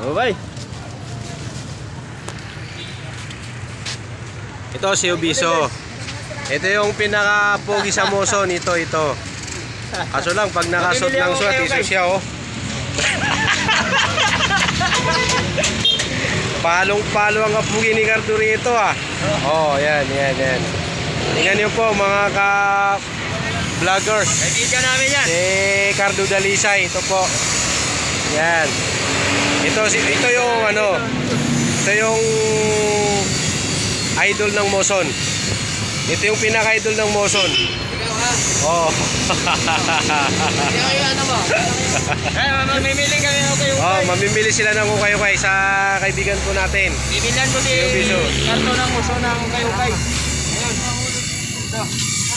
Okay. Ito si Ubiso. Ito yung pinaka-pogi sa Moson. Ito, ito. Kaso lang, pag nakasuot ng suot, iso siya, oh. Palong-palo ang kapugi ni Cardo rito, ah. Oh, yan, yan, yan. Tingnan niyo po, mga ka-vloggers. Kaibigan namin yan. Si Cardo Dalisay, ito po. Yan. Ito si ito yung ano, ito yung idol ng Moson. Ito yung pinaka-idol ng Moson. Oh. Ano? Eh, mamimili kami ng kayo. oh, mamimili sila ng ukay-ukay sa kaibigan po natin. Bibilan ko si karto ng uso ng kayo-kay. Ayun. Ito.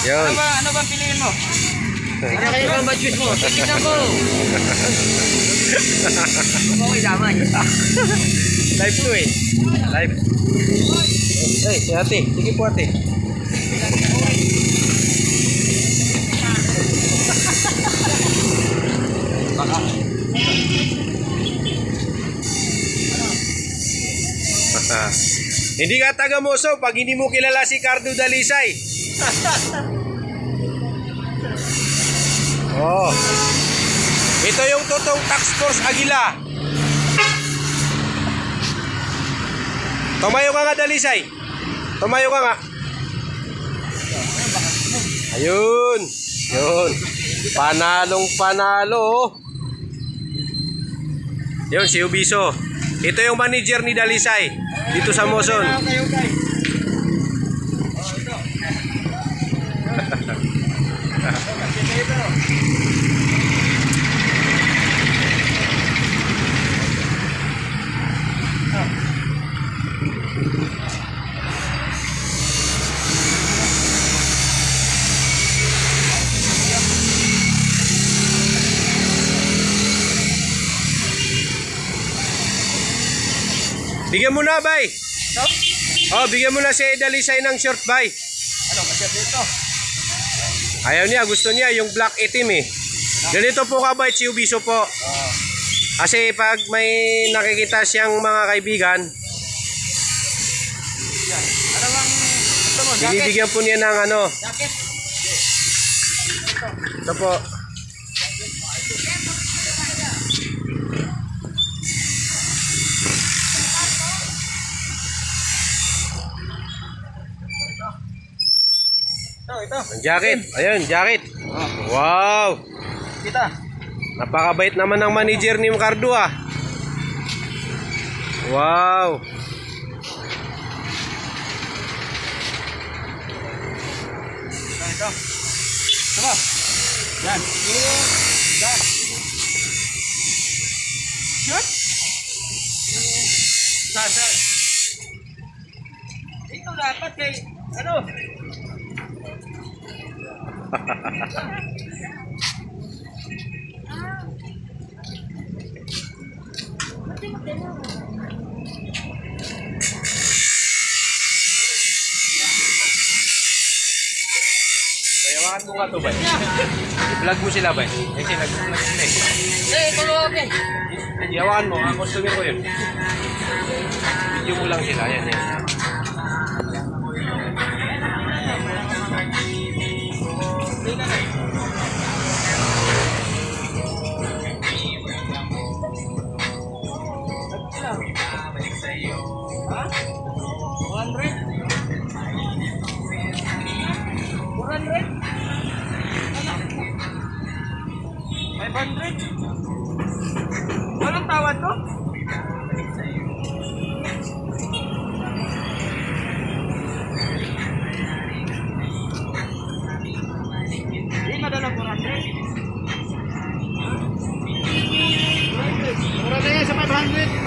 Yun. Ano ba, ano ba piliin mo? Ano kayo ba ma-choose mo? Tignan ko. Okay, damay. Live to eh. Live. Hey, si ate. Sige po ate. Baka. hindi ka taga Moso pag hindi mo kilala si Cardo Dalisay. oh. Ito yung totoong tax force Agila. Tumayo ka nga, Dalisay. Tumayo ka nga. Ayun. Yun. Panalong panalo. oh. Yun, si Ubiso. Ito yung manager ni Dalisay. Dito sa Moson. Bigyan mo na, bay. Oh, bigyan mo na si Dalisay ng short, bay. Ano kasi dito? Ayaw niya, gusto niya yung black itim eh. Ganito po kabait si Ubiso po. Kasi pag may nakikita siyang mga kaibigan, Ano bang gusto mo? Jacket? binibigyan po niya ng ano. Jacket? Ito po. Ito, ito. Ang jacket. Ayun, jacket. Oh, Wow. kita. Napakabait naman ng manager ni Cardo ah. Wow. Ito, ito. Ito ba? Yan. Yan. Shoot. Saan, saan? Ito dapat kay, ano? Sayawakan mo nga to ba? I-vlog mo sila ba? Eh, sila nag-vlog sila eh. Eh, tulungan ko. Yawakan mo, ang customer ko yun. Video mo lang sila, yan yan.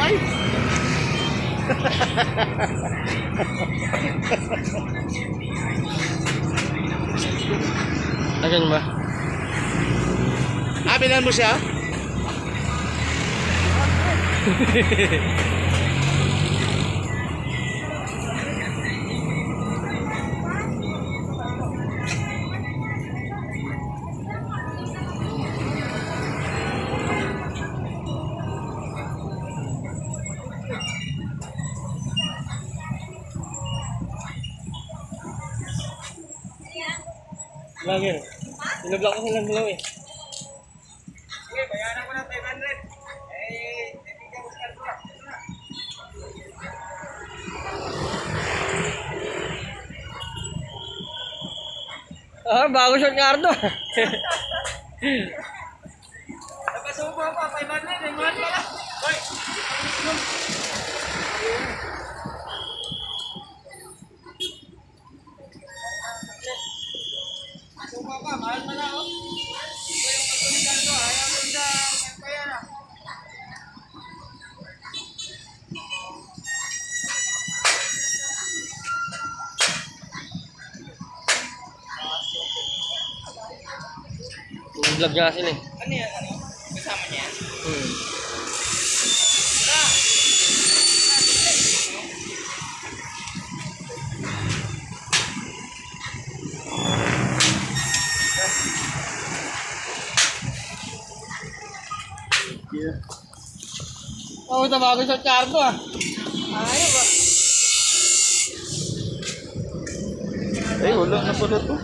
500, bye! Agan ba? Ah, bilan mo siya? Vlogger. Sinublock ko silang dalawa eh. Sige, bayaran ko ng 500. Eh, bibigyan ko siya ito. Ah, bago short nga Ardo. Nagkasubo pa, 500. Ay, mahal pala. Hoy! Vlog nga sila eh. Ano yan, ano? Kasama niya yan? Hmm. Oh, ito bago nga Ardo ah. Ayaw ba? Ay, wala na pala to.